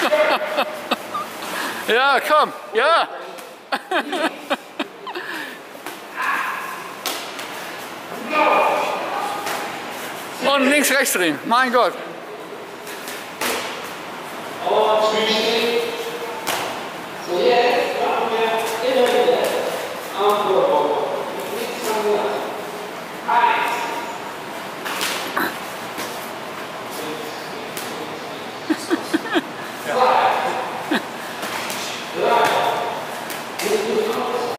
yeah, come. Yeah. Und links, rechts drehen. Mein Gott.